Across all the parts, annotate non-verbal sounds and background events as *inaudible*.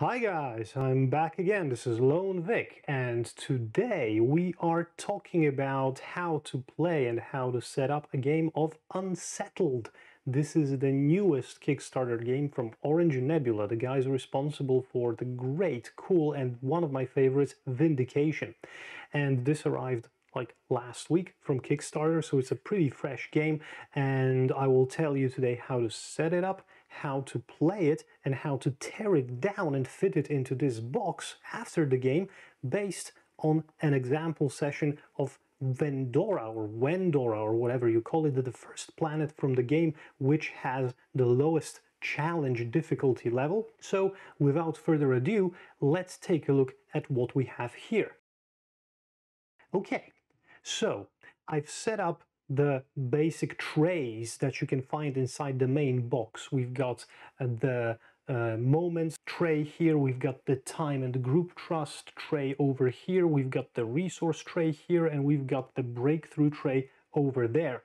Hi guys, I'm back again. This is Lone Vik, and today we are talking about how to play and how to set up a game of Unsettled. This is the newest Kickstarter game from Orange Nebula, the guys responsible for the great, cool, and one of my favorites, Vindication. And this arrived like last week from Kickstarter, so it's a pretty fresh game, and I will tell you today how to set it up how to play it and how to tear it down and fit it into this box after the game based on an example session of Vendora or Wendora or whatever you call it, the first planet from the game which has the lowest challenge difficulty level. So without further ado, let's take a look at what we have here. Okay, so I've set up the basic trays that you can find inside the main box. We've got uh, the uh, moments tray here, we've got the time and group trust tray over here, we've got the resource tray here, and we've got the breakthrough tray over there.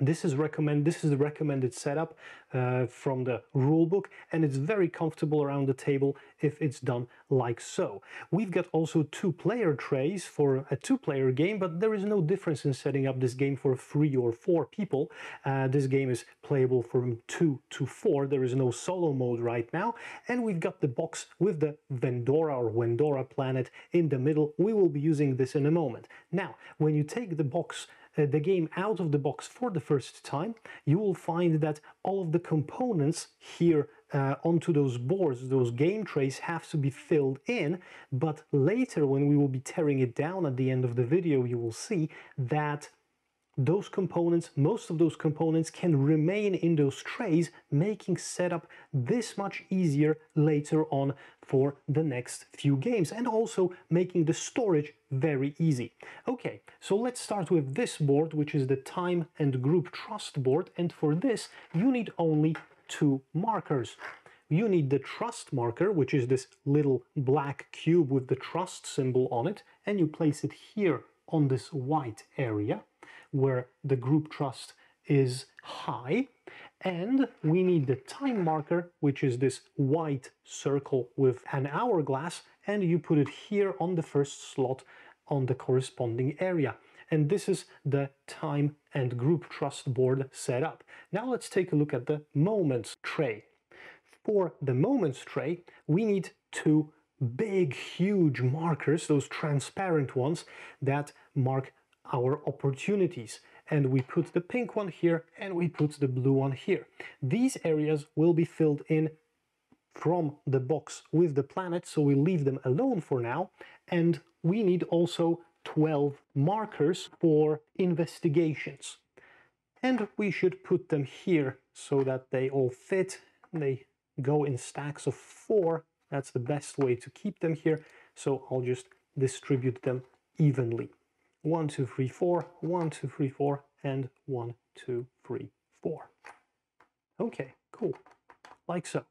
This is recommend. This is the recommended setup uh, from the rulebook, and it's very comfortable around the table if it's done like so. We've got also two player trays for a two-player game, but there is no difference in setting up this game for three or four people. Uh, this game is playable from two to four. There is no solo mode right now, and we've got the box with the Vendora or Wendora planet in the middle. We will be using this in a moment. Now, when you take the box the game out of the box for the first time, you will find that all of the components here uh, onto those boards, those game trays have to be filled in, but later when we will be tearing it down at the end of the video, you will see that those components, most of those components can remain in those trays, making setup this much easier later on for the next few games and also making the storage very easy. Okay, so let's start with this board, which is the time and group trust board. And for this, you need only two markers. You need the trust marker, which is this little black cube with the trust symbol on it, and you place it here on this white area where the group trust is high. And we need the time marker, which is this white circle with an hourglass, and you put it here on the first slot on the corresponding area. And this is the time and group trust board setup. Now let's take a look at the moments tray. For the moments tray, we need two big, huge markers, those transparent ones that mark our opportunities and we put the pink one here and we put the blue one here. These areas will be filled in from the box with the planet, so we leave them alone for now. And we need also 12 markers for investigations. And we should put them here so that they all fit. They go in stacks of four. That's the best way to keep them here. So I'll just distribute them evenly. 1, 2, 3, 4, 1, 2, 3, 4, and 1, 2, 3, 4. Okay, cool. Like so.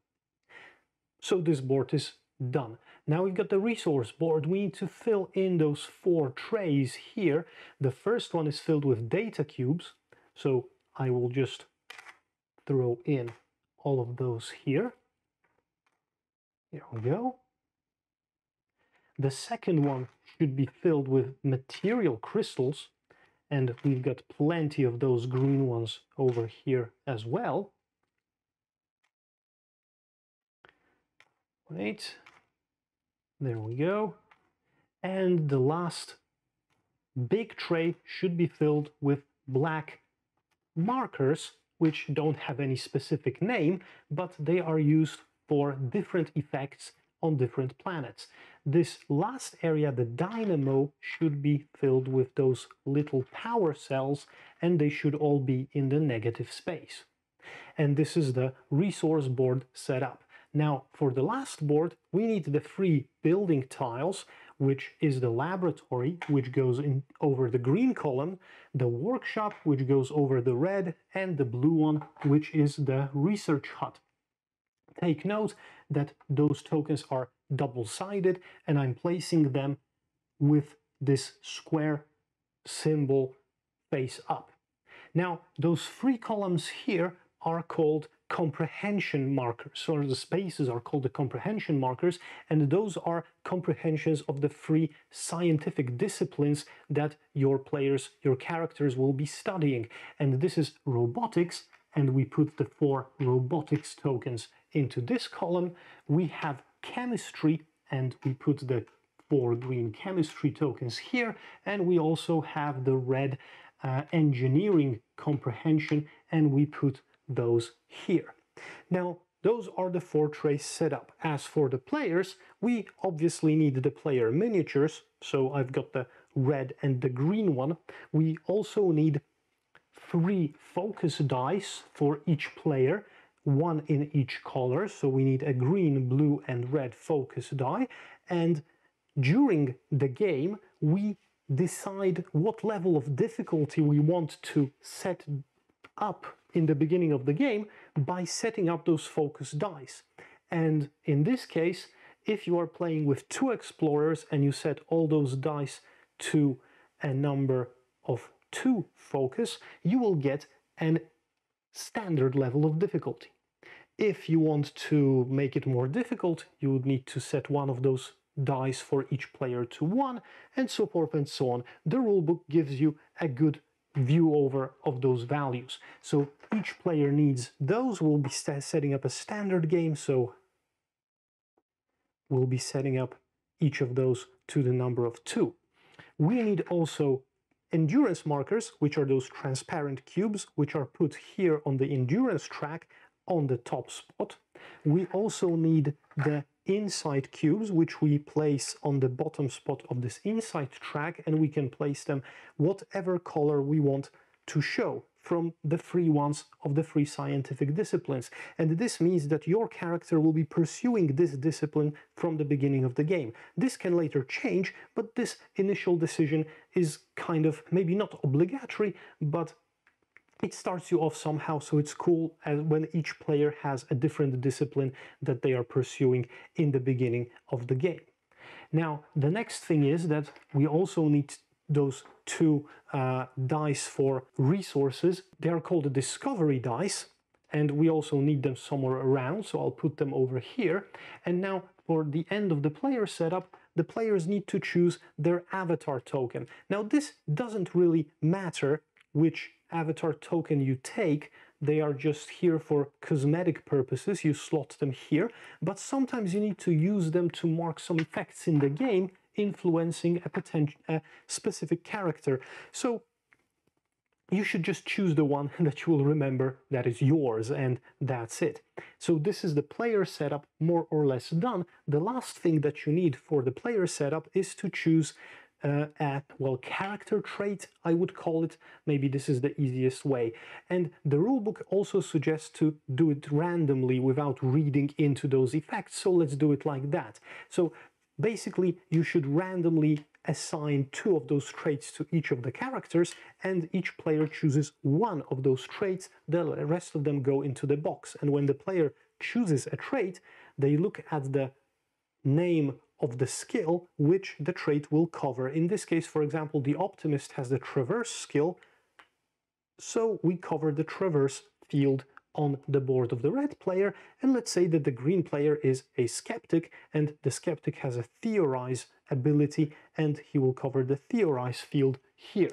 So this board is done. Now we've got the resource board. We need to fill in those four trays here. The first one is filled with data cubes. So I will just throw in all of those here. Here we go. The second one should be filled with material crystals, and we've got plenty of those green ones over here as well. Wait, there we go. And the last big tray should be filled with black markers, which don't have any specific name, but they are used for different effects on different planets. This last area, the dynamo, should be filled with those little power cells and they should all be in the negative space. And this is the resource board setup. Now, for the last board, we need the three building tiles, which is the laboratory, which goes in over the green column, the workshop, which goes over the red, and the blue one, which is the research hut. Take note that those tokens are double-sided and I'm placing them with this square symbol face up. Now, those three columns here are called comprehension markers. or the spaces are called the comprehension markers, and those are comprehensions of the three scientific disciplines that your players, your characters will be studying. And this is robotics, and we put the four robotics tokens into this column. We have chemistry, and we put the four green chemistry tokens here, and we also have the red uh, engineering comprehension, and we put those here. Now, those are the four trays set up. As for the players, we obviously need the player miniatures, so I've got the red and the green one. We also need three focus dice for each player, one in each color, so we need a green, blue and red focus die, and during the game we decide what level of difficulty we want to set up in the beginning of the game by setting up those focus dice. And in this case, if you are playing with two explorers and you set all those dice to a number of two focus, you will get an standard level of difficulty. If you want to make it more difficult, you would need to set one of those dice for each player to one, and so forth and so on. The rulebook gives you a good view over of those values. So each player needs those. We'll be setting up a standard game, so we'll be setting up each of those to the number of two. We need also endurance markers, which are those transparent cubes, which are put here on the endurance track on the top spot. We also need the insight cubes, which we place on the bottom spot of this insight track, and we can place them whatever color we want to show from the free ones of the free scientific disciplines. And this means that your character will be pursuing this discipline from the beginning of the game. This can later change, but this initial decision is kind of maybe not obligatory, but it starts you off somehow, so it's cool as when each player has a different discipline that they are pursuing in the beginning of the game. Now, the next thing is that we also need those two uh, dice for resources. They are called the discovery dice, and we also need them somewhere around, so I'll put them over here. And now for the end of the player setup, the players need to choose their avatar token. Now this doesn't really matter which avatar token you take, they are just here for cosmetic purposes, you slot them here, but sometimes you need to use them to mark some effects in the game influencing a, a specific character. So you should just choose the one *laughs* that you will remember that is yours and that's it. So this is the player setup more or less done. The last thing that you need for the player setup is to choose uh, a, well, character trait, I would call it. Maybe this is the easiest way. And the rulebook also suggests to do it randomly without reading into those effects. So let's do it like that. So basically, you should randomly assign two of those traits to each of the characters, and each player chooses one of those traits. The rest of them go into the box. And when the player chooses a trait, they look at the name of the skill which the trait will cover. In this case, for example, the optimist has the traverse skill, so we cover the traverse field on the board of the red player, and let's say that the green player is a skeptic, and the skeptic has a theorize ability, and he will cover the theorize field here.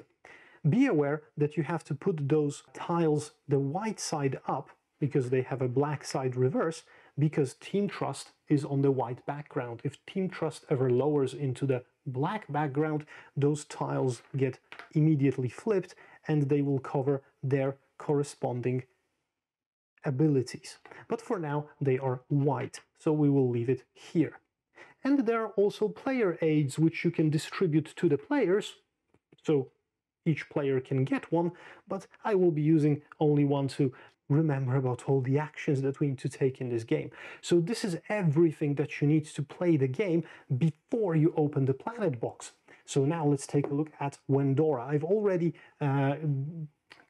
Be aware that you have to put those tiles the white side up, because they have a black side reverse, because Team Trust is on the white background. If Team Trust ever lowers into the black background, those tiles get immediately flipped and they will cover their corresponding abilities. But for now, they are white, so we will leave it here. And there are also player aids which you can distribute to the players, so each player can get one, but I will be using only one to remember about all the actions that we need to take in this game. So this is everything that you need to play the game before you open the planet box. So now let's take a look at Wendora. I've already uh,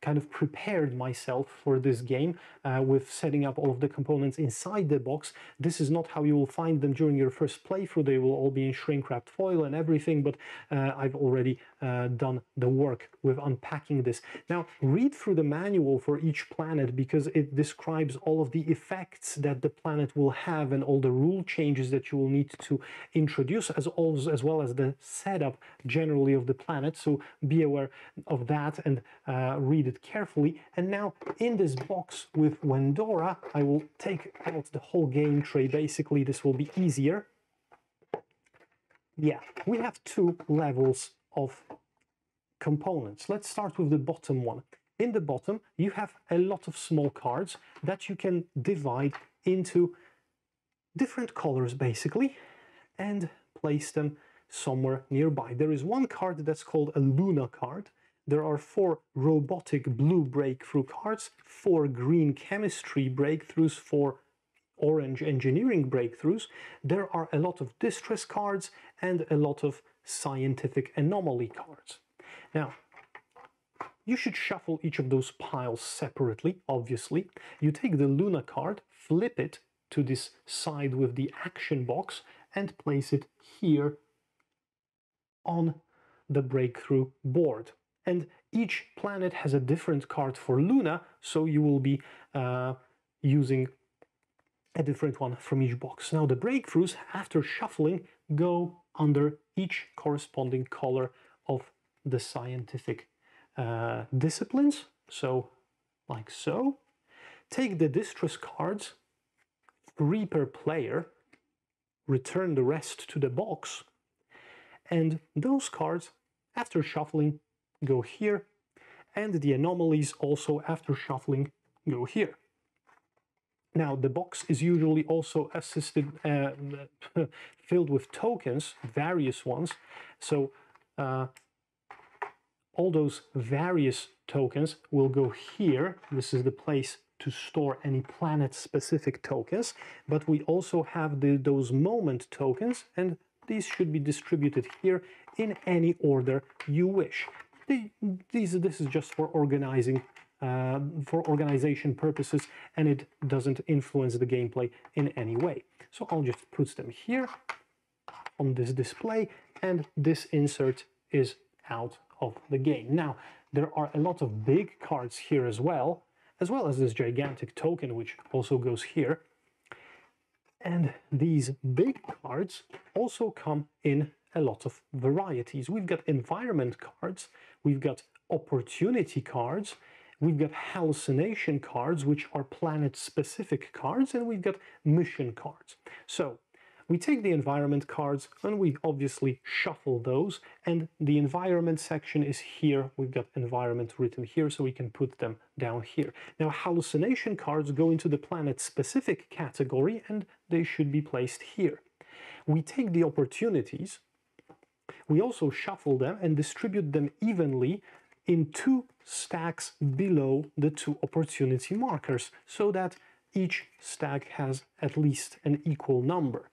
kind of prepared myself for this game uh, with setting up all of the components inside the box. This is not how you will find them during your first playthrough. They will all be in shrink wrapped foil and everything, but uh, I've already uh, done the work with unpacking this. Now, read through the manual for each planet because it describes all of the effects that the planet will have and all the rule changes that you will need to introduce as, as well as the setup generally of the planet. So be aware of that and uh, read it carefully. And now in this box with Wendora, I will take out the whole game tray. Basically, this will be easier. Yeah, we have two levels of components. Let's start with the bottom one. In the bottom, you have a lot of small cards that you can divide into different colors, basically, and place them somewhere nearby. There is one card that's called a Luna card. There are four robotic blue breakthrough cards, four green chemistry breakthroughs, four orange engineering breakthroughs. There are a lot of distress cards and a lot of scientific anomaly cards. Now, you should shuffle each of those piles separately, obviously. You take the Luna card, flip it to this side with the action box, and place it here on the breakthrough board. And each planet has a different card for Luna, so you will be uh, using a different one from each box. Now the breakthroughs, after shuffling, go under each corresponding color of the scientific uh, disciplines. So, like so. Take the distress cards, three per player, return the rest to the box, and those cards, after shuffling, go here, and the anomalies also after shuffling go here. Now the box is usually also assisted, uh, *laughs* filled with tokens, various ones. So uh, all those various tokens will go here. This is the place to store any planet-specific tokens, but we also have the, those moment tokens, and these should be distributed here in any order you wish. The, these, this is just for organizing, uh, for organization purposes, and it doesn't influence the gameplay in any way. So I'll just put them here on this display, and this insert is out of the game. Now, there are a lot of big cards here as well, as well as this gigantic token, which also goes here. And these big cards also come in a lot of varieties. We've got environment cards, we've got opportunity cards, we've got hallucination cards, which are planet-specific cards, and we've got mission cards. So we take the environment cards and we obviously shuffle those and the environment section is here. We've got environment written here so we can put them down here. Now hallucination cards go into the planet specific category and they should be placed here. We take the opportunities, we also shuffle them and distribute them evenly in two stacks below the two opportunity markers so that each stack has at least an equal number.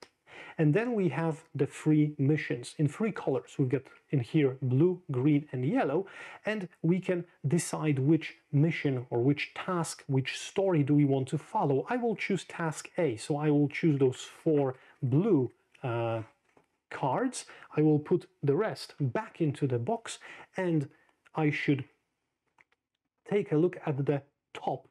And then we have the three missions in three colors. We've got in here blue, green, and yellow, and we can decide which mission or which task, which story do we want to follow. I will choose task A, so I will choose those four blue uh, cards. I will put the rest back into the box, and I should take a look at the top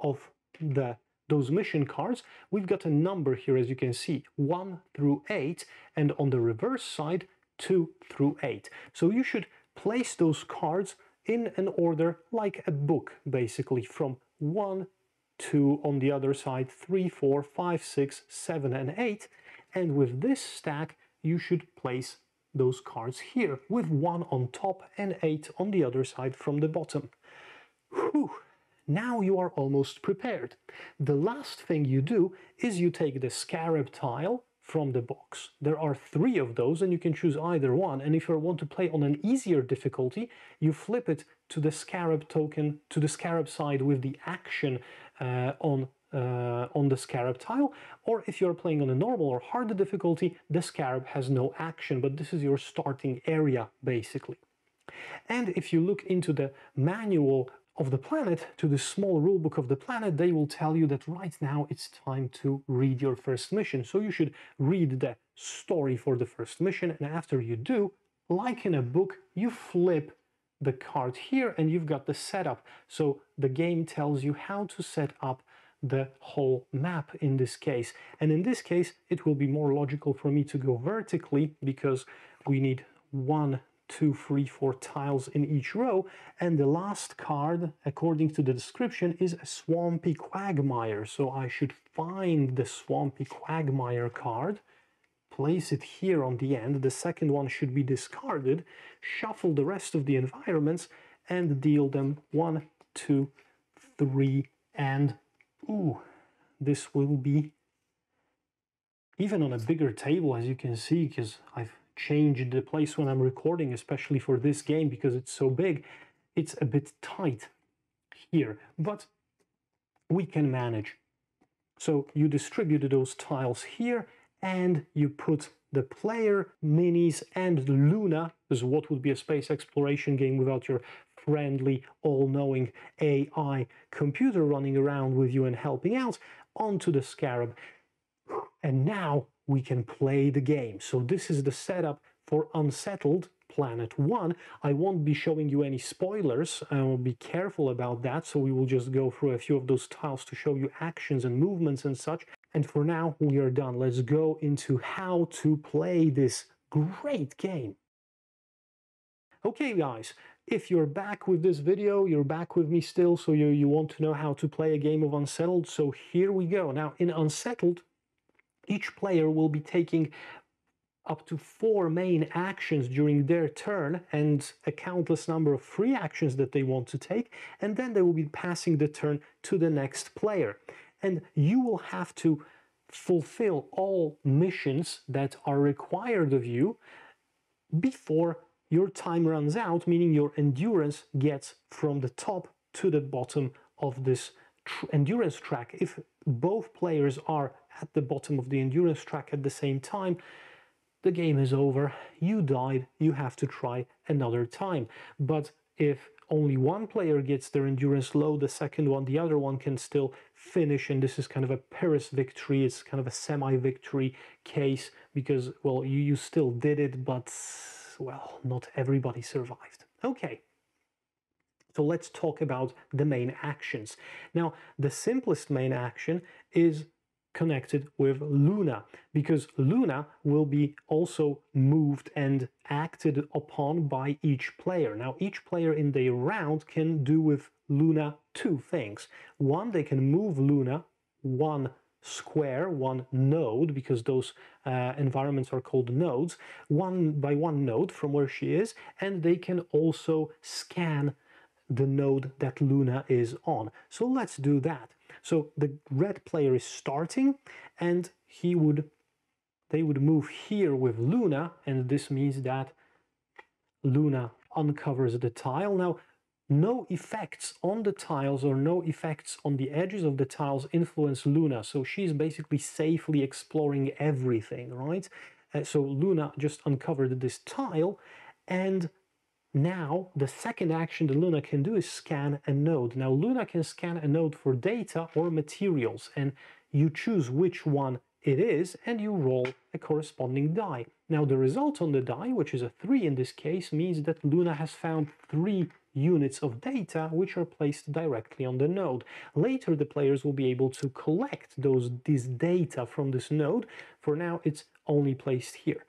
of the those mission cards, we've got a number here, as you can see, 1 through 8, and on the reverse side, 2 through 8. So you should place those cards in an order like a book, basically, from 1, 2 on the other side, 3, 4, 5, 6, 7, and 8. And with this stack, you should place those cards here, with 1 on top and 8 on the other side from the bottom. Whew. Now you are almost prepared. The last thing you do is you take the scarab tile from the box. There are three of those and you can choose either one. And if you want to play on an easier difficulty, you flip it to the scarab token, to the scarab side with the action uh, on uh, on the scarab tile, or if you're playing on a normal or harder difficulty, the scarab has no action, but this is your starting area, basically. And if you look into the manual of the planet, to the small rulebook of the planet, they will tell you that right now it's time to read your first mission. So you should read the story for the first mission, and after you do, like in a book, you flip the card here and you've got the setup. So the game tells you how to set up the whole map in this case. And in this case, it will be more logical for me to go vertically because we need one, two, three, four tiles in each row. And the last card, according to the description, is a Swampy Quagmire. So I should find the Swampy Quagmire card place it here on the end, the second one should be discarded, shuffle the rest of the environments and deal them one, two, three, and ooh, this will be even on a bigger table as you can see because I've changed the place when I'm recording especially for this game because it's so big. It's a bit tight here but we can manage. So you distributed those tiles here and you put the player, minis, and Luna, is what would be a space exploration game without your friendly, all-knowing AI computer running around with you and helping out, onto the Scarab. And now we can play the game. So this is the setup for Unsettled Planet 1. I won't be showing you any spoilers, I will be careful about that, so we will just go through a few of those tiles to show you actions and movements and such. And for now, we are done. Let's go into how to play this great game. Okay, guys, if you're back with this video, you're back with me still, so you, you want to know how to play a game of Unsettled, so here we go. Now, in Unsettled, each player will be taking up to four main actions during their turn and a countless number of free actions that they want to take, and then they will be passing the turn to the next player and you will have to fulfill all missions that are required of you before your time runs out, meaning your endurance gets from the top to the bottom of this tr endurance track. If both players are at the bottom of the endurance track at the same time, the game is over, you died, you have to try another time. But if only one player gets their endurance low, the second one, the other one can still finish. And this is kind of a Pyrrhic victory. It's kind of a semi-victory case because, well, you, you still did it, but, well, not everybody survived. Okay. So let's talk about the main actions. Now, the simplest main action is connected with Luna because Luna will be also moved and acted upon by each player. Now each player in their round can do with Luna two things. One, they can move Luna one square, one node, because those uh, environments are called nodes, one by one node from where she is, and they can also scan the node that Luna is on. So let's do that. So the red player is starting and he would they would move here with Luna and this means that Luna uncovers the tile. Now no effects on the tiles or no effects on the edges of the tiles influence Luna. So she's basically safely exploring everything, right? Uh, so Luna just uncovered this tile and now, the second action that Luna can do is scan a node. Now, Luna can scan a node for data or materials, and you choose which one it is, and you roll a corresponding die. Now, the result on the die, which is a 3 in this case, means that Luna has found 3 units of data which are placed directly on the node. Later, the players will be able to collect those this data from this node. For now, it's only placed here.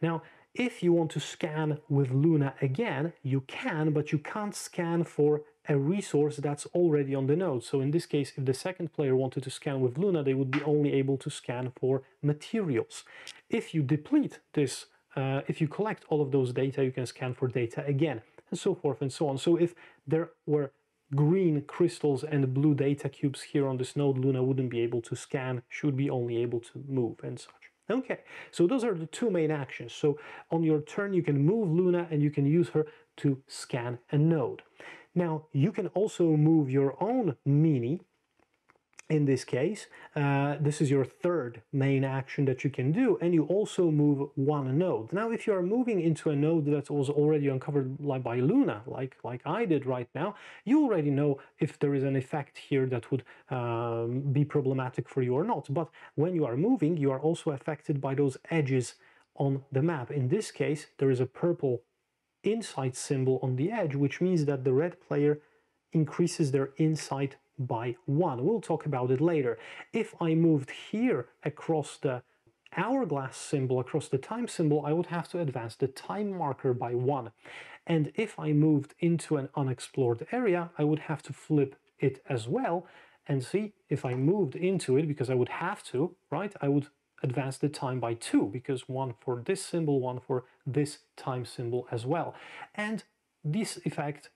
Now, if you want to scan with Luna again, you can, but you can't scan for a resource that's already on the node. So in this case, if the second player wanted to scan with Luna, they would be only able to scan for materials. If you deplete this, uh, if you collect all of those data, you can scan for data again, and so forth and so on. So if there were green crystals and blue data cubes here on this node, Luna wouldn't be able to scan, should be only able to move and such. Okay, so those are the two main actions. So on your turn, you can move Luna and you can use her to scan a node. Now, you can also move your own Mini in this case, uh, this is your third main action that you can do, and you also move one node. Now, if you are moving into a node that was already uncovered by Luna, like, like I did right now, you already know if there is an effect here that would um, be problematic for you or not. But when you are moving, you are also affected by those edges on the map. In this case, there is a purple insight symbol on the edge, which means that the red player increases their insight by 1. We'll talk about it later. If I moved here across the hourglass symbol, across the time symbol, I would have to advance the time marker by 1. And if I moved into an unexplored area, I would have to flip it as well. And see, if I moved into it, because I would have to, right, I would advance the time by 2, because one for this symbol, one for this time symbol as well. And this effect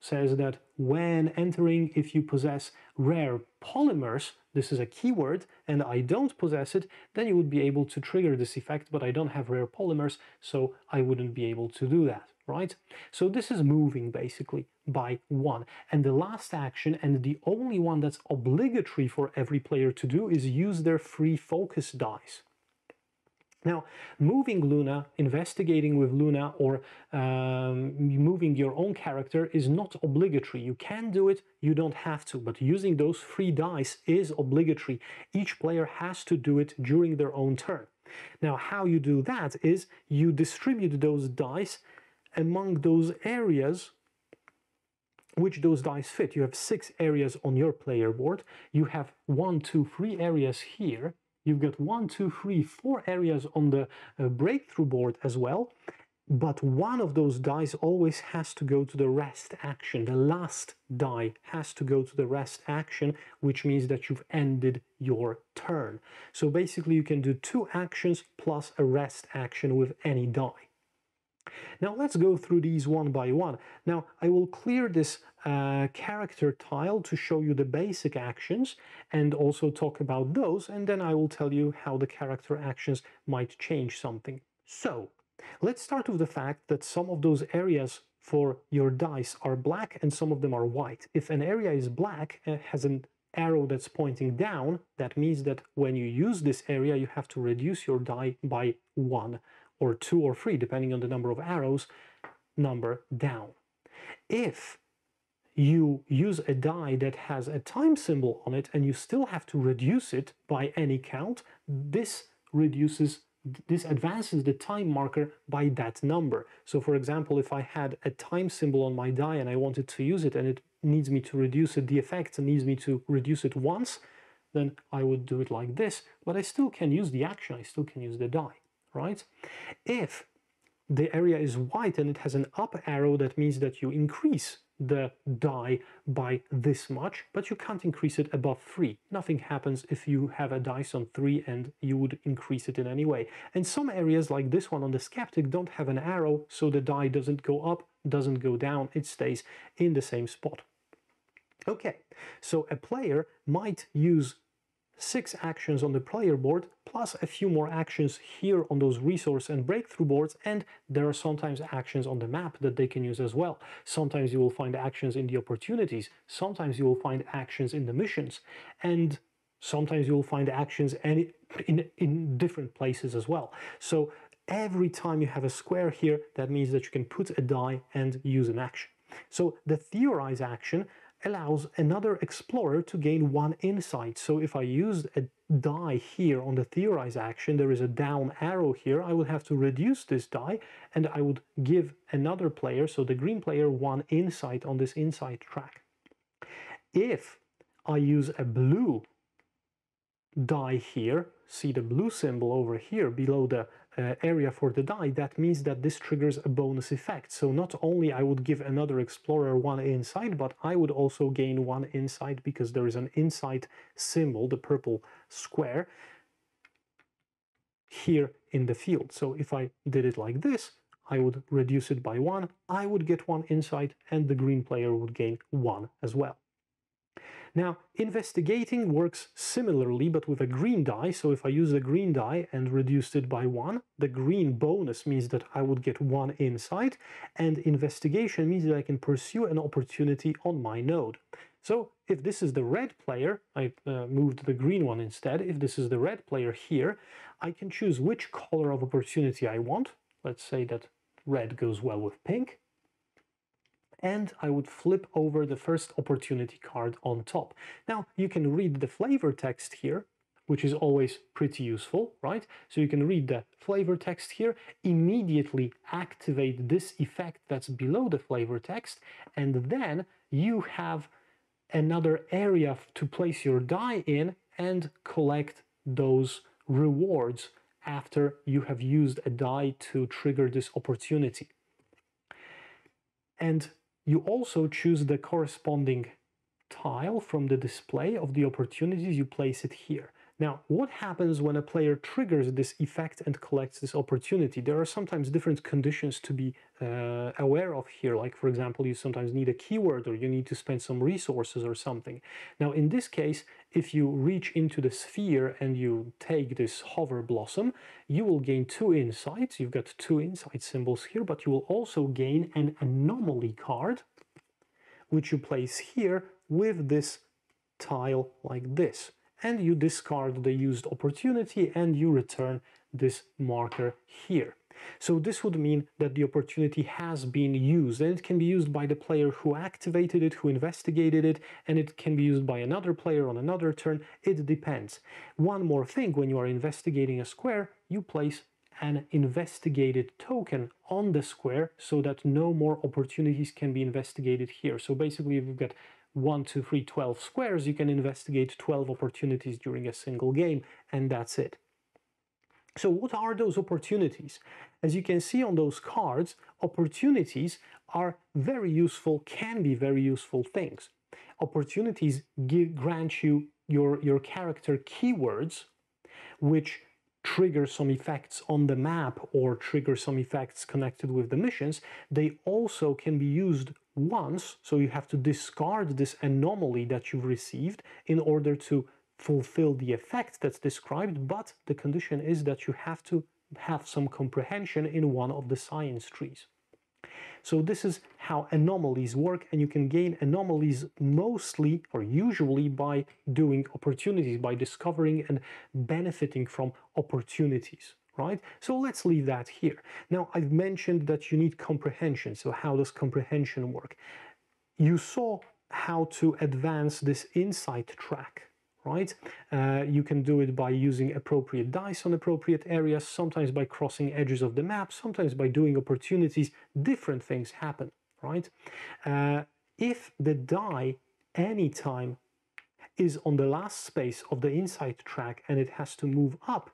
says that when entering, if you possess rare polymers, this is a keyword, and I don't possess it, then you would be able to trigger this effect, but I don't have rare polymers, so I wouldn't be able to do that, right? So this is moving basically by one. And the last action, and the only one that's obligatory for every player to do, is use their free focus dice. Now, moving Luna, investigating with Luna, or um, moving your own character is not obligatory. You can do it, you don't have to, but using those free dice is obligatory. Each player has to do it during their own turn. Now, how you do that is you distribute those dice among those areas which those dice fit. You have six areas on your player board. You have one, two, three areas here You've got one, two, three, four areas on the uh, breakthrough board as well, but one of those dice always has to go to the rest action. The last die has to go to the rest action, which means that you've ended your turn. So basically you can do two actions plus a rest action with any die. Now let's go through these one by one. Now I will clear this uh, character tile to show you the basic actions and also talk about those and then I will tell you how the character actions might change something. So let's start with the fact that some of those areas for your dice are black and some of them are white. If an area is black and has an arrow that's pointing down, that means that when you use this area you have to reduce your die by one or two or three, depending on the number of arrows, number down. If you use a die that has a time symbol on it and you still have to reduce it by any count, this reduces this advances the time marker by that number. So for example, if I had a time symbol on my die and I wanted to use it and it needs me to reduce it, the effect needs me to reduce it once, then I would do it like this, but I still can use the action, I still can use the die right? If the area is white and it has an up arrow, that means that you increase the die by this much, but you can't increase it above 3. Nothing happens if you have a dice on 3 and you would increase it in any way. And some areas like this one on the Skeptic don't have an arrow, so the die doesn't go up, doesn't go down, it stays in the same spot. Okay, so a player might use six actions on the player board, plus a few more actions here on those resource and breakthrough boards, and there are sometimes actions on the map that they can use as well. Sometimes you will find actions in the opportunities, sometimes you will find actions in the missions, and sometimes you will find actions in, in, in different places as well. So every time you have a square here, that means that you can put a die and use an action. So the theorize action allows another explorer to gain one insight. So if I used a die here on the theorize action, there is a down arrow here, I would have to reduce this die and I would give another player, so the green player, one insight on this insight track. If I use a blue die here, see the blue symbol over here below the Uh, area for the die, that means that this triggers a bonus effect. So not only I would give another explorer one insight, but I would also gain one insight because there is an insight symbol, the purple square, here in the field. So if I did it like this, I would reduce it by one, I would get one insight, and the green player would gain one as well. Now, investigating works similarly, but with a green die. So if I use the green die and reduced it by one, the green bonus means that I would get one insight, and investigation means that I can pursue an opportunity on my node. So if this is the red player, I uh, moved the green one instead. If this is the red player here, I can choose which color of opportunity I want. Let's say that red goes well with pink. And I would flip over the first opportunity card on top. Now, you can read the flavor text here, which is always pretty useful, right? So you can read the flavor text here, immediately activate this effect that's below the flavor text, and then you have another area to place your die in and collect those rewards after you have used a die to trigger this opportunity. And you also choose the corresponding tile from the display of the opportunities, you place it here. Now, what happens when a player triggers this effect and collects this opportunity? There are sometimes different conditions to be uh, aware of here. Like, for example, you sometimes need a keyword or you need to spend some resources or something. Now, in this case, if you reach into the sphere and you take this hover blossom, you will gain two insights. You've got two insight symbols here, but you will also gain an anomaly card, which you place here with this tile like this and you discard the used opportunity and you return this marker here. So this would mean that the opportunity has been used and it can be used by the player who activated it, who investigated it, and it can be used by another player on another turn. It depends. One more thing, when you are investigating a square, you place an investigated token on the square so that no more opportunities can be investigated here. So basically you've got 1, 2, 3, 12 squares, you can investigate 12 opportunities during a single game, and that's it. So what are those opportunities? As you can see on those cards, opportunities are very useful, can be very useful things. Opportunities give, grant you your, your character keywords, which trigger some effects on the map or trigger some effects connected with the missions. They also can be used once, so you have to discard this anomaly that you've received in order to fulfill the effect that's described, but the condition is that you have to have some comprehension in one of the science trees. So this is how anomalies work and you can gain anomalies mostly or usually by doing opportunities, by discovering and benefiting from opportunities right? So let's leave that here. Now, I've mentioned that you need comprehension. So how does comprehension work? You saw how to advance this insight track, right? Uh, you can do it by using appropriate dice on appropriate areas, sometimes by crossing edges of the map, sometimes by doing opportunities. Different things happen, right? Uh, if the die anytime is on the last space of the insight track and it has to move up,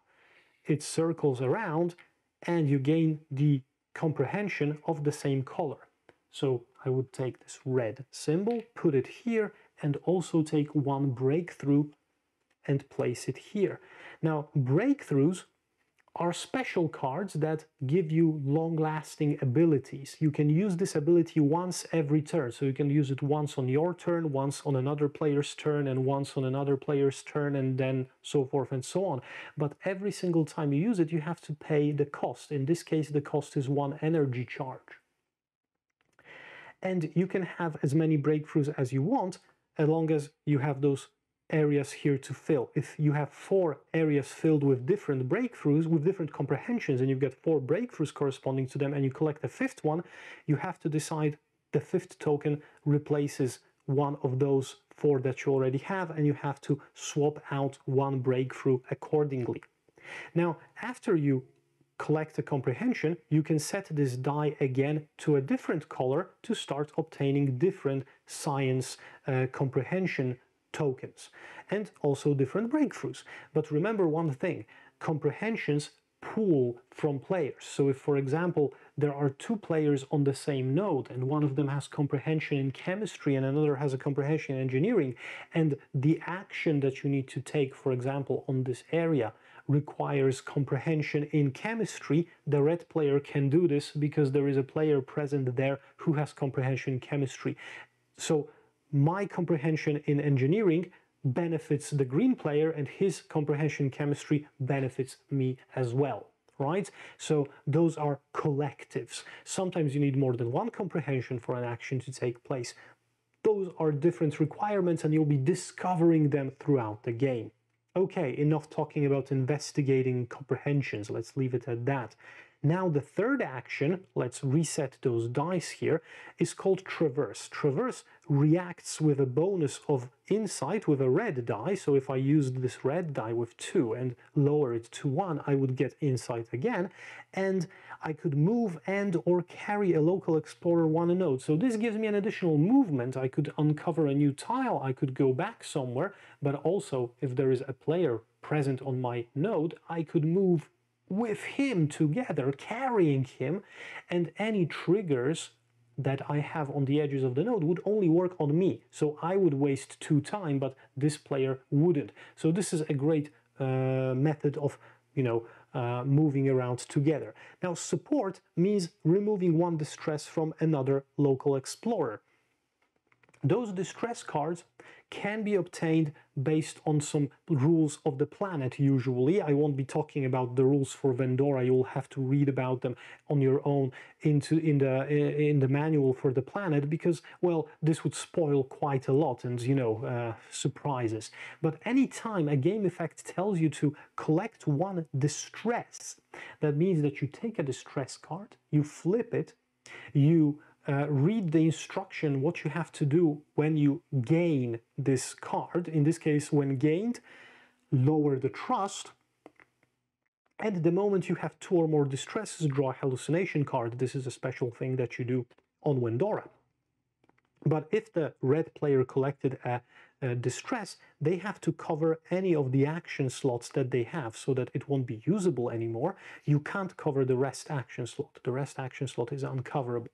it circles around and you gain the comprehension of the same color. So I would take this red symbol, put it here, and also take one breakthrough and place it here. Now, breakthroughs are special cards that give you long-lasting abilities. You can use this ability once every turn, so you can use it once on your turn, once on another player's turn, and once on another player's turn, and then so forth and so on. But every single time you use it, you have to pay the cost. In this case, the cost is one energy charge. And you can have as many breakthroughs as you want, as long as you have those areas here to fill. If you have four areas filled with different breakthroughs, with different comprehensions, and you've got four breakthroughs corresponding to them, and you collect the fifth one, you have to decide the fifth token replaces one of those four that you already have, and you have to swap out one breakthrough accordingly. Now, after you collect a comprehension, you can set this die again to a different color to start obtaining different science uh, comprehension tokens and also different breakthroughs. But remember one thing, comprehensions pool from players. So if, for example, there are two players on the same node and one of them has comprehension in chemistry and another has a comprehension in engineering, and the action that you need to take, for example, on this area requires comprehension in chemistry, the red player can do this because there is a player present there who has comprehension in chemistry. So my comprehension in engineering benefits the green player and his comprehension chemistry benefits me as well right? So those are collectives. Sometimes you need more than one comprehension for an action to take place. those are different requirements and you'll be discovering them throughout the game. Okay, enough talking about investigating comprehensions. Let's leave it at that. Now the third action, let's reset those dice here, is called Traverse. Traverse reacts with a bonus of insight with a red die, so if I used this red die with 2 and lower it to 1, I would get insight again, and I could move and or carry a local explorer one node. So this gives me an additional movement. I could uncover a new tile, I could go back somewhere, but also if there is a player present on my node, I could move with him together, carrying him, and any triggers that I have on the edges of the node would only work on me. So I would waste two time, but this player wouldn't. So this is a great uh, method of, you know, uh, moving around together. Now support means removing one distress from another local explorer. Those distress cards can be obtained based on some rules of the planet usually. I won't be talking about the rules for Venora. You'll have to read about them on your own into in the in the manual for the planet because well this would spoil quite a lot and you know uh, surprises. But anytime a game effect tells you to collect one distress, that means that you take a distress card, you flip it, you uh, read the instruction what you have to do when you gain this card. In this case, when gained, lower the trust. And the moment you have two or more distresses, draw a hallucination card. This is a special thing that you do on Venora. But if the red player collected a, a, distress, they have to cover any of the action slots that they have so that it won't be usable anymore. You can't cover the rest action slot. The rest action slot is uncoverable.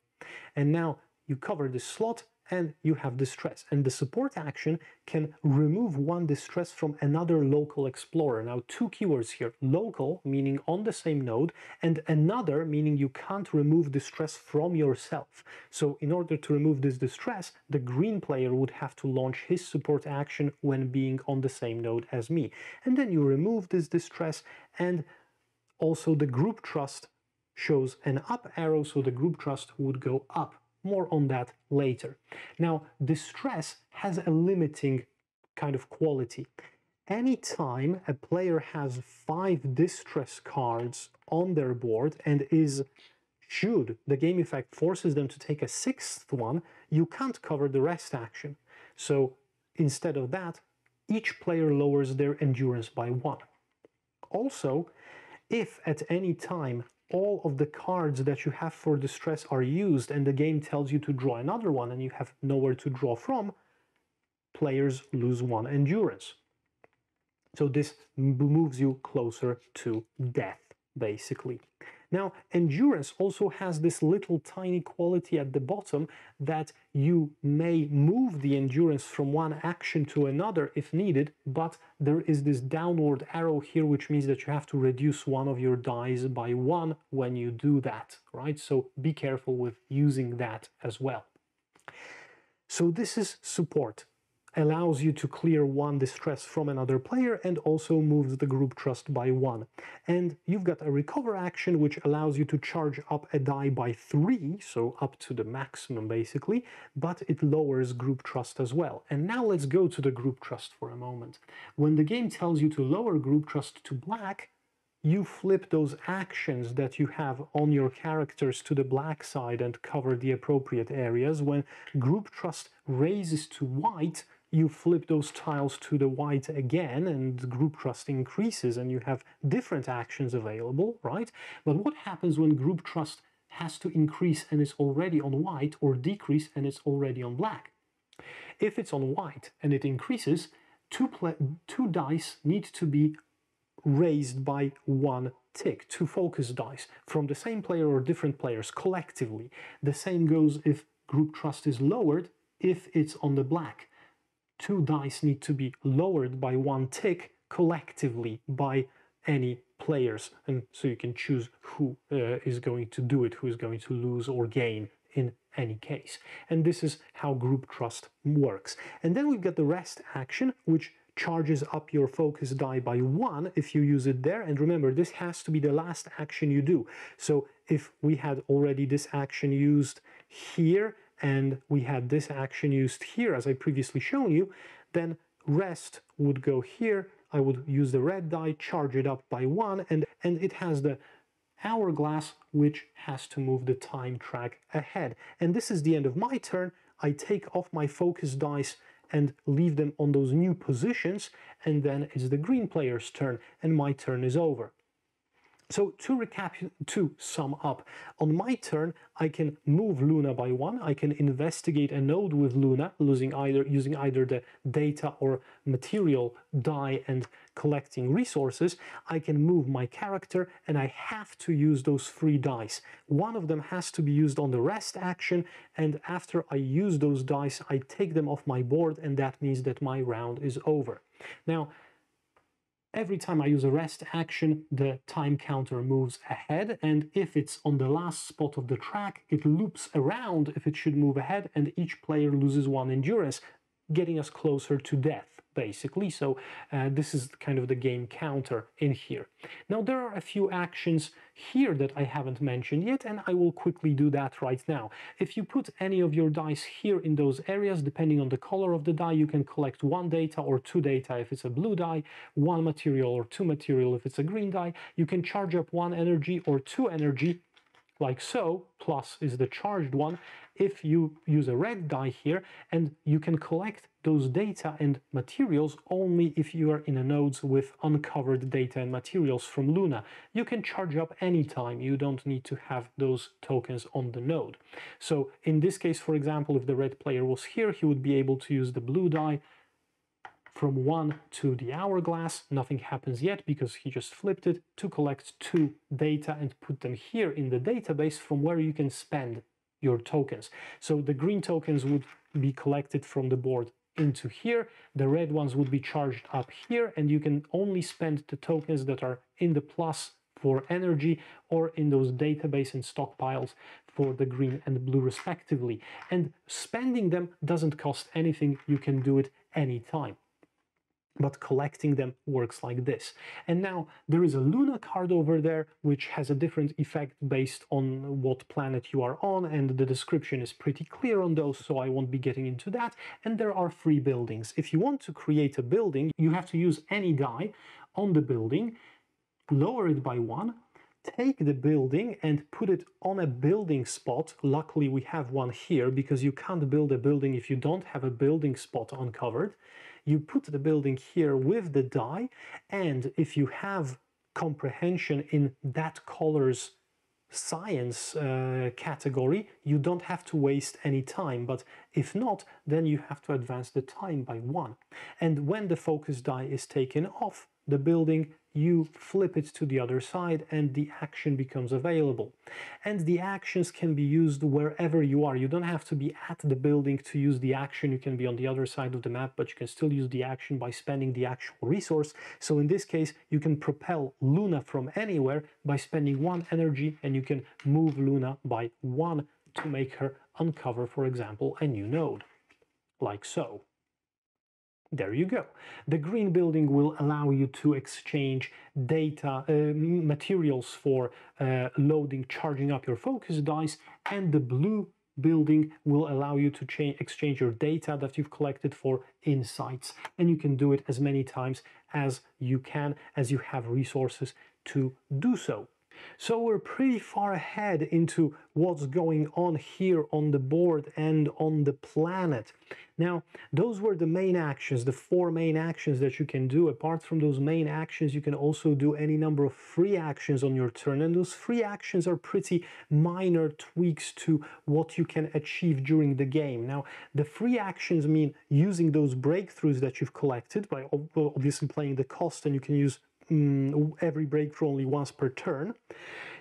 And now you cover the slot and you have distress. And the support action can remove one distress from another local explorer. Now, two keywords here, local, meaning on the same node, and another, meaning you can't remove distress from yourself. So in order to remove this distress, the green player would have to launch his support action when being on the same node as me. And then you remove this distress and also the group trust shows an up arrow, so the group trust would go up. More on that later. Now, distress has a limiting kind of quality. Anytime a player has five distress cards on their board and is should the game effect forces them to take a sixth one, you can't cover the rest action. So instead of that, each player lowers their endurance by one. Also, if at any time all of the cards that you have for distress are used and the game tells you to draw another one and you have nowhere to draw from, players lose one endurance. So this moves you closer to death, basically. Now, endurance also has this little tiny quality at the bottom that you may move the endurance from one action to another if needed, but there is this downward arrow here, which means that you have to reduce one of your dies by one when you do that, right? So be careful with using that as well. So this is support allows you to clear one distress from another player and also moves the group trust by one. And you've got a recover action which allows you to charge up a die by three, so up to the maximum basically, but it lowers group trust as well. And now let's go to the group trust for a moment. When the game tells you to lower group trust to black, you flip those actions that you have on your characters to the black side and cover the appropriate areas. When group trust raises to white, you flip those tiles to the white again and group trust increases and you have different actions available, right? But what happens when group trust has to increase and it's already on white or decrease and it's already on black? If it's on white and it increases, two, two dice need to be raised by one tick, two focus dice from the same player or different players collectively. The same goes if group trust is lowered if it's on the black two dice need to be lowered by one tick collectively by any players. And so you can choose who uh, is going to do it who is going to lose or gain in any case. And this is how group trust works. And then we've got the rest action which charges up your focus die by one if you use it there. And remember this has to be the last action you do. So if we had already this action used here and we had this action used here as I previously shown you, then rest would go here. I would use the red die, charge it up by one, and, and it has the hourglass which has to move the time track ahead. And this is the end of my turn. I take off my focus dice and leave them on those new positions, and then it's the green player's turn, and my turn is over. So to recap, to sum up, on my turn, I can move Luna by one. I can investigate a node with Luna, losing either using either the data or material die and collecting resources. I can move my character, and I have to use those three dice. One of them has to be used on the rest action, and after I use those dice, I take them off my board, and that means that my round is over. Now, Every time I use a rest action, the time counter moves ahead, and if it's on the last spot of the track, it loops around if it should move ahead, and each player loses one endurance, getting us closer to death basically. So uh, this is kind of the game counter in here. Now there are a few actions here that I haven't mentioned yet and I will quickly do that right now. If you put any of your dice here in those areas, depending on the color of the die, you can collect one data or two data if it's a blue die, one material or two material if it's a green die. You can charge up one energy or two energy like so, plus is the charged one, if you use a red die here, and you can collect those data and materials only if you are in a nodes with uncovered data and materials from Luna. You can charge up anytime, you don't need to have those tokens on the node. So in this case, for example, if the red player was here, he would be able to use the blue die from 1 to the hourglass. Nothing happens yet because he just flipped it to collect two data and put them here in the database from where you can spend your tokens. So the green tokens would be collected from the board into here. The red ones would be charged up here and you can only spend the tokens that are in the plus for energy or in those database and stockpiles for the green and blue respectively. And spending them doesn't cost anything. You can do it anytime but collecting them works like this. And now there is a Luna card over there, which has a different effect based on what planet you are on, and the description is pretty clear on those, so I won't be getting into that. And there are three buildings. If you want to create a building, you have to use any die on the building, lower it by one, take the building and put it on a building spot. Luckily, we have one here because you can't build a building if you don't have a building spot uncovered you put the building here with the die, and if you have comprehension in that color's science uh, category, you don't have to waste any time. But if not, then you have to advance the time by one. And when the focus die is taken off, the building you flip it to the other side and the action becomes available. And the actions can be used wherever you are. You don't have to be at the building to use the action. You can be on the other side of the map, but you can still use the action by spending the actual resource. So in this case, you can propel Luna from anywhere by spending one energy and you can move Luna by one to make her uncover, for example, a new node, like so. There you go. The green building will allow you to exchange data, uh, materials for uh, loading, charging up your focus dice, and the blue building will allow you to change exchange your data that you've collected for insights. And you can do it as many times as you can, as you have resources to do so. So we're pretty far ahead into what's going on here on the board and on the planet. Now, those were the main actions, the four main actions that you can do. Apart from those main actions, you can also do any number of free actions on your turn. And those free actions are pretty minor tweaks to what you can achieve during the game. Now, the free actions mean using those breakthroughs that you've collected by obviously playing the cost and you can use um, every breakthrough only once per turn.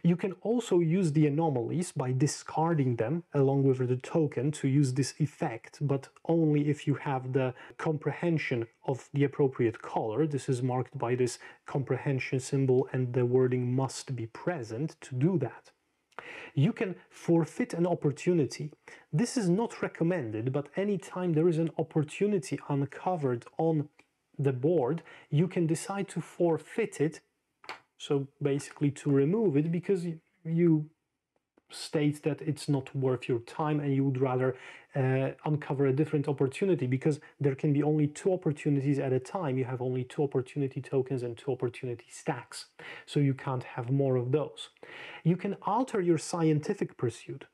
You can also use the anomalies by discarding them along with the token to use this effect, but only if you have the comprehension of the appropriate color. This is marked by this comprehension symbol and the wording must be present to do that. You can forfeit an opportunity. This is not recommended, but anytime there is an opportunity uncovered on the board, you can decide to forfeit it, so basically to remove it, because you state that it's not worth your time and you would rather uh, uncover a different opportunity because there can be only two opportunities at a time. You have only two opportunity tokens and two opportunity stacks. So you can't have more of those. You can alter your scientific pursuit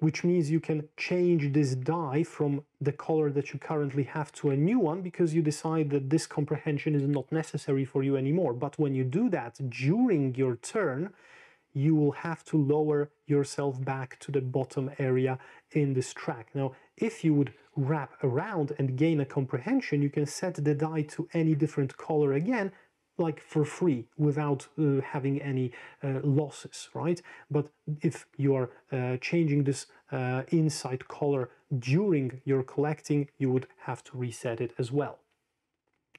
which means you can change this die from the color that you currently have to a new one because you decide that this comprehension is not necessary for you anymore. But when you do that during your turn, you will have to lower yourself back to the bottom area in this track. Now, if you would wrap around and gain a comprehension, you can set the die to any different color again, like for free without uh, having any uh, losses, right? But if you are uh, changing this uh, insight color during your collecting, you would have to reset it as well.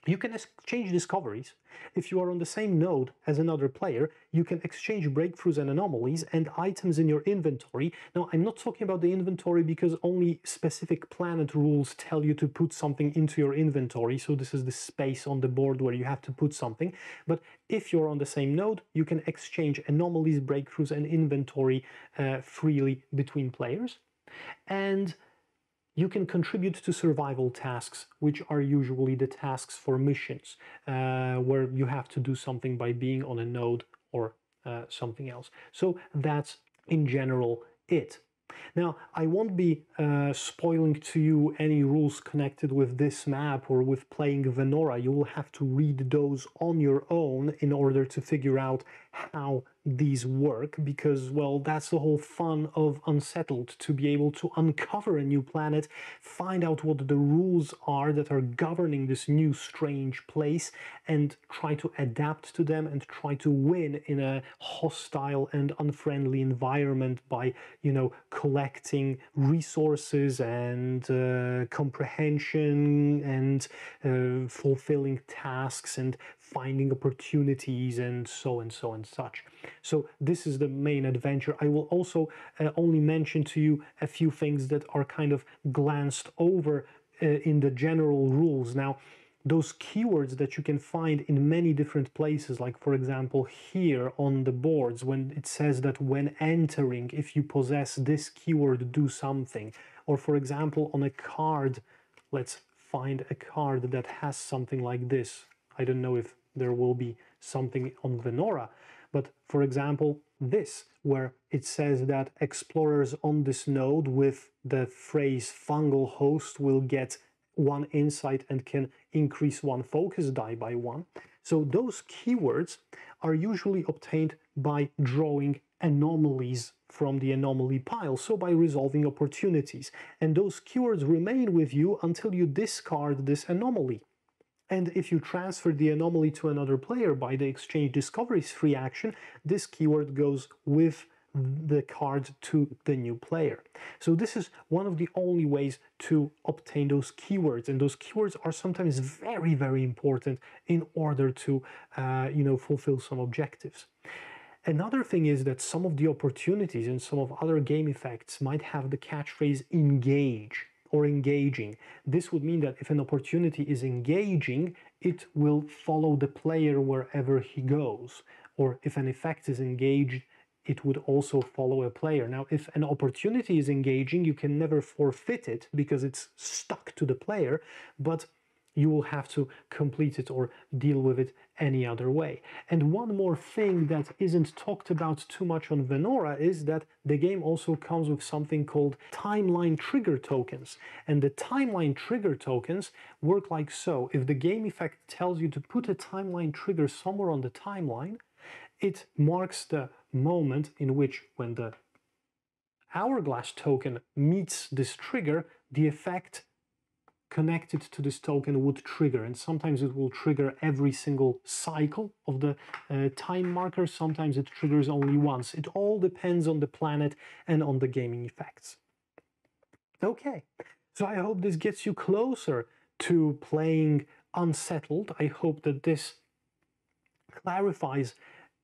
You can exchange discoveries. If you are on the same node as another player, you can exchange breakthroughs and anomalies and items in your inventory. Now, I'm not talking about the inventory because only specific planet rules tell you to put something into your inventory. So this is the space on the board where you have to put something. But if you're on the same node, you can exchange anomalies, breakthroughs, and inventory uh, freely between players. And you can contribute to survival tasks, which are usually the tasks for missions, uh, where you have to do something by being on a node or uh, something else. So that's in general it. Now, I won't be uh, spoiling to you any rules connected with this map or with playing Venora. You will have to read those on your own in order to figure out how these work because, well, that's the whole fun of Unsettled to be able to uncover a new planet, find out what the rules are that are governing this new strange place, and try to adapt to them and try to win in a hostile and unfriendly environment by, you know, collecting resources and uh, comprehension and uh, fulfilling tasks and finding opportunities and so and so and such. So this is the main adventure. I will also uh, only mention to you a few things that are kind of glanced over uh, in the general rules. Now, those keywords that you can find in many different places, like for example here on the boards, when it says that when entering, if you possess this keyword, do something. Or for example, on a card, let's find a card that has something like this. I don't know if there will be something on Venora. But for example, this, where it says that explorers on this node with the phrase fungal host will get one insight and can increase one focus die by one. So those keywords are usually obtained by drawing anomalies from the anomaly pile, so by resolving opportunities. And those keywords remain with you until you discard this anomaly. And if you transfer the anomaly to another player by the exchange discoveries free action, this keyword goes with the card to the new player. So this is one of the only ways to obtain those keywords and those keywords are sometimes very very important in order to uh, you know fulfill some objectives. Another thing is that some of the opportunities and some of other game effects might have the catchphrase engage or engaging. This would mean that if an opportunity is engaging, it will follow the player wherever he goes. Or if an effect is engaged, it would also follow a player. Now, if an opportunity is engaging, you can never forfeit it because it's stuck to the player, but you will have to complete it or deal with it any other way. And one more thing that isn't talked about too much on Venora is that the game also comes with something called timeline trigger tokens. And the timeline trigger tokens work like so. If the game effect tells you to put a timeline trigger somewhere on the timeline, it marks the moment in which when the hourglass token meets this trigger, the effect connected to this token would trigger and sometimes it will trigger every single cycle of the uh, time marker. Sometimes it triggers only once. It all depends on the planet and on the gaming effects. Okay. So i hope this gets you closer to playing unsettled. I hope that this clarifies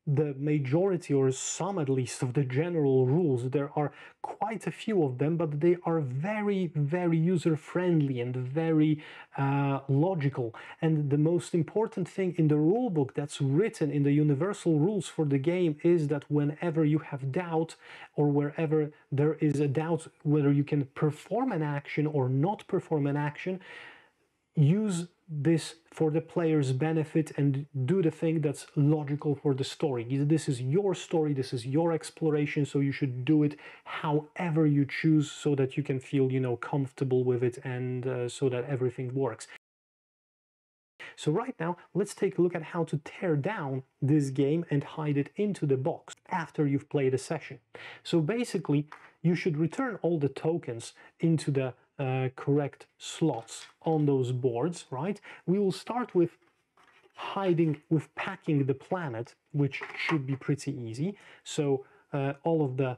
the majority or some at least of the general rules. There are quite a few of them, but they are very, very user friendly and very uh, logical. And the most important thing in the rulebook that's written in the universal rules for the game is that whenever you have doubt or wherever there is a doubt whether you can perform an action or not perform an action, use this for the player's benefit and do the thing that's logical for the story. This is your story, this is your exploration, so you should do it however you choose so that you can feel, you know, comfortable with it and uh, so that everything works. So right now, let's take a look at how to tear down this game and hide it into the box after you've played a session. So basically, you should return all the tokens into the uh, correct slots on those boards, right? We will start with hiding, with packing the planet, which should be pretty easy. So uh, all of the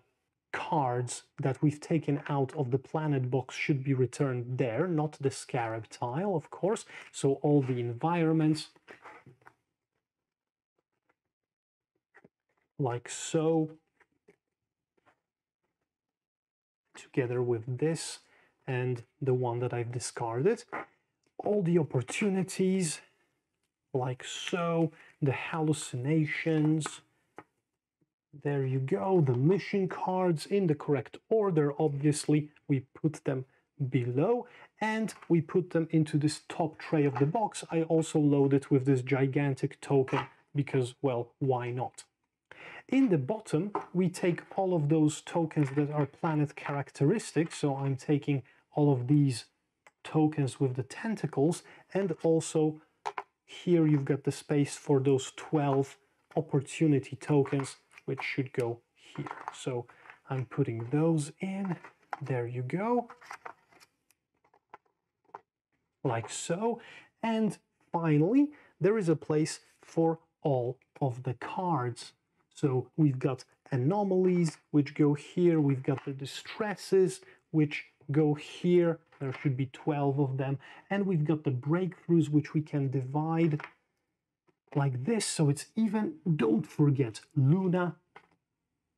cards that we've taken out of the planet box should be returned there, not the scarab tile, of course. So all the environments, like so, together with this and the one that I've discarded. All the opportunities, like so, the hallucinations. There you go, the mission cards in the correct order, obviously. We put them below and we put them into this top tray of the box. I also load it with this gigantic token because, well, why not? In the bottom, we take all of those tokens that are planet characteristics. So I'm taking all of these tokens with the tentacles and also here you've got the space for those 12 opportunity tokens which should go here. So I'm putting those in. There you go. Like so. And finally, there is a place for all of the cards. So we've got anomalies, which go here. We've got the distresses, which go here. There should be 12 of them. And we've got the breakthroughs, which we can divide like this. So it's even, don't forget, Luna,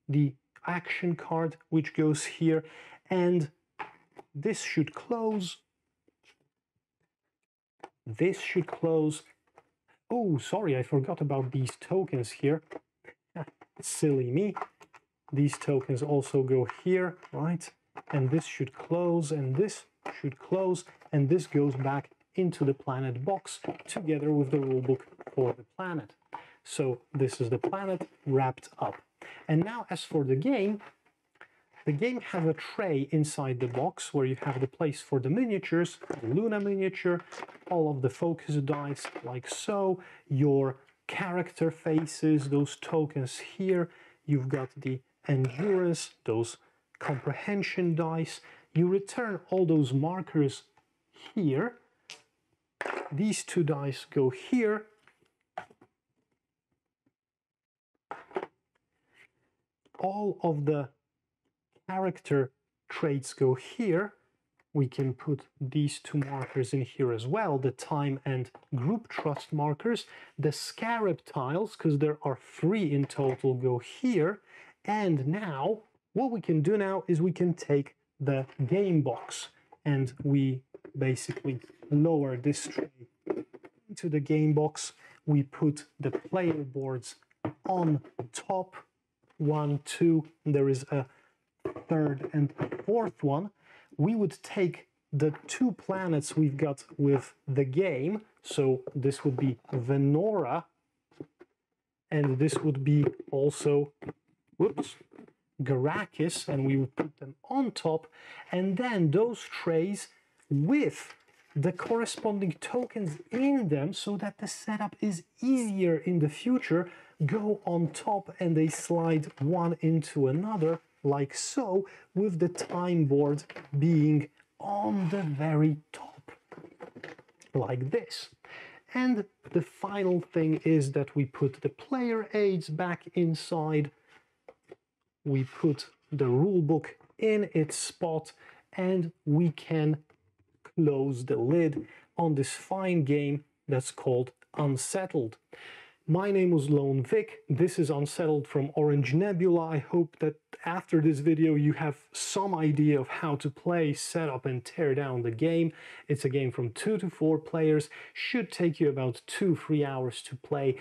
the action card, which goes here. And this should close. This should close. Oh, sorry, I forgot about these tokens here. *laughs* Silly me. These tokens also go here, right? And this should close and this should close and this goes back into the planet box together with the rulebook for the planet. So this is the planet wrapped up. And now as for the game, the game has a tray inside the box where you have the place for the miniatures, the Luna miniature, all of the focus dice like so, your character faces, those tokens here, you've got the endurance, those comprehension dice. You return all those markers here. These two dice go here. All of the character traits go here. We can put these two markers in here as well, the time and group trust markers. The scarab tiles, because there are three in total, go here. And now what we can do now is we can take the game box and we basically lower this tray into the game box. We put the player boards on top, one, two, there is a third and fourth one. We would take the two planets we've got with the game, so this would be Venora, and this would be also, whoops, Garrakis and we would put them on top and then those trays with the corresponding tokens in them so that the setup is easier in the future go on top and they slide one into another like so with the time board being on the very top like this. And the final thing is that we put the player aids back inside we put the rule book in its spot and we can close the lid on this fine game that's called Unsettled. My name was Lone Vik. This is Unsettled from Orange Nebula. I hope that after this video you have some idea of how to play, set up and tear down the game. It's a game from two to four players. Should take you about two, three hours to play.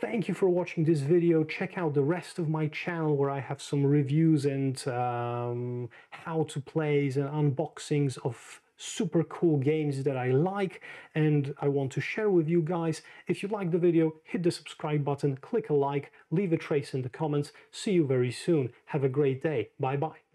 Thank you for watching this video. Check out the rest of my channel where I have some reviews and um, how to plays and unboxings of super cool games that I like and I want to share with you guys. If you like the video, hit the subscribe button, click a like, leave a trace in the comments. See you very soon. Have a great day. Bye bye.